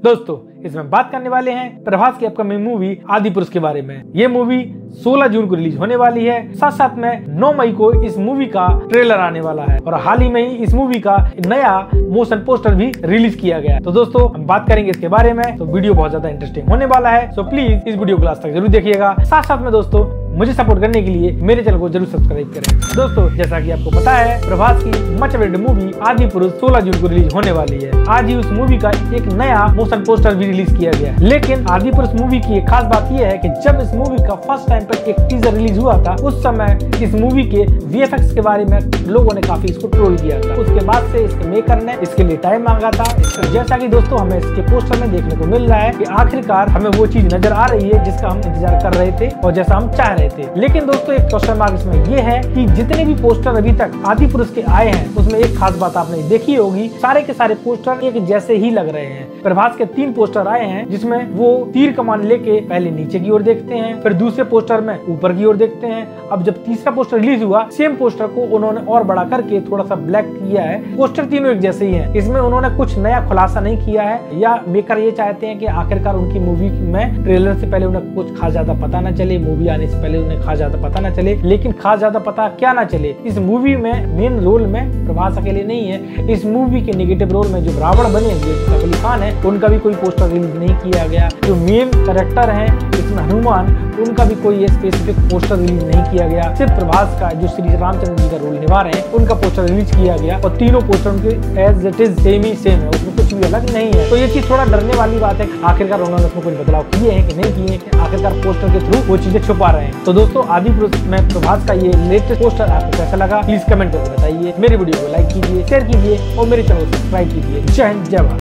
दोस्तों, इसमें बात करने वाले हैं प्रभास की अपकमिंग मूवी आदि पुरुष के बारे में। ये मूवी 16 जून को रिलीज़ होने वाली है। साथ साथ में 9 मई को इस मूवी का ट्रेलर आने वाला है और हाल ही में ही इस मूवी का नया मोशन पोस्टर भी रिलीज़ किया गया तो दोस्तों, हम बात करेंगे इसके बारे में। तो वीडियो बहुत ज़्यादा इंटरेस्टिंग होने वाला है। तो प्लीज़ इस वीडियो को लास्ट तक ज़रूर देखिएगा। साथ साथ में दोस्तों मुझे सपोर्ट करने के लिए मेरे चैनल को ज़रूर सब्सक्राइब करें। दोस्तों, जैसा कि आपको पता है, प्रभास की मच वेड मूवी आदि पुरुष 16 जून को रिलीज़ होने वाली है। आज ही उस मूवी का एक नया मोशन पोस्टर भी रिलीज़ किया गया लेकिन आदि पुरुष मूवी की एक खास बात यह है की जब इस मूवी का फ़र्स्ट टाइम पर एक टीजर रिलीज़ हुआ था, उस समय इस मूवी के वीएफएक्स के बारे में लोगों ने काफ़ी इसको ट्रोल किया था। उसके बाद से इसके मेकर ने इसके लिए टाइम मांगा था। जैसा की दोस्तों, हमें इसके पोस्टर में देखने को मिल रहा है की आखिरकार हमें वो चीज़ नज़र आ रही है जिसका हम इंतज़ार कर रहे थे और जैसा हम चाह रहे थे लेकिन दोस्तों, एक क्वेश्चन मार्क इसमें ये है कि जितने भी पोस्टर अभी तक आदि पुरुष के आए हैं, उसमें एक खास बात आपने देखी होगी, सारे के सारे पोस्टर एक जैसे ही लग रहे हैं। प्रभास के तीन पोस्टर आए हैं, जिसमें वो तीर कमान लेके पहले नीचे की ओर देखते हैं, फिर दूसरे पोस्टर में ऊपर की ओर देखते हैं। अब जब तीसरा पोस्टर रिलीज़ हुआ सेम पोस्टर को उन्होंने और बड़ा करके थोड़ा सा ब्लैक किया है। पोस्टर तीनों एक जैसे ही है। इसमें उन्होंने कुछ नया खुलासा नहीं किया है, या मेकर ये चाहते हैं कि आखिरकार उनकी मूवी में ट्रेलर से पहले उन्हें कुछ खास ज़्यादा पता ना चले मूवी आने से पहले उन्हें खास ज़्यादा पता ना चले। लेकिन खास ज़्यादा पता क्या ना चले? इस मूवी में मेन रोल में प्रभास अकेले नहीं है। इस मूवी के निगेटिव रोल में जो रावण बने जो खान है उनका भी कोई पोस्टर रिलीज़ नहीं किया गया। जो मेन करेक्टर है इसमें हनुमान, उनका भी कोई स्पेसिफिक पोस्टर रिलीज़ नहीं किया गया। सिर्फ़ प्रभास का, जो श्री रामचंद्र जी का रोल निभा रहे हैं, उनका पोस्टर रिलीज़ किया गया। और तीनों पोस्टर उनके एज इट इज़ सेम ही सेम है, उसमें कुछ भी अलग नहीं है। तो ये चीज़ थोड़ा डरने वाली बात है आखिरकार उन्होंने उसमें कुछ बदलाव किए हैं कि नहीं किए हैं आखिरकार पोस्टर के थ्रू वो चीज़ें छुपा रहे हैं। तो दोस्तों, आदि में प्रभास का ये लेटेस्ट पोस्टर आपको कैसा लगा प्लीज़ कमेंट करके बताइए। मेरे वीडियो को लाइक कीजिए शेयर कीजिए, और मेरे चैनल को सब्सक्राइब कीजिए। जय हिंद, जय भारत।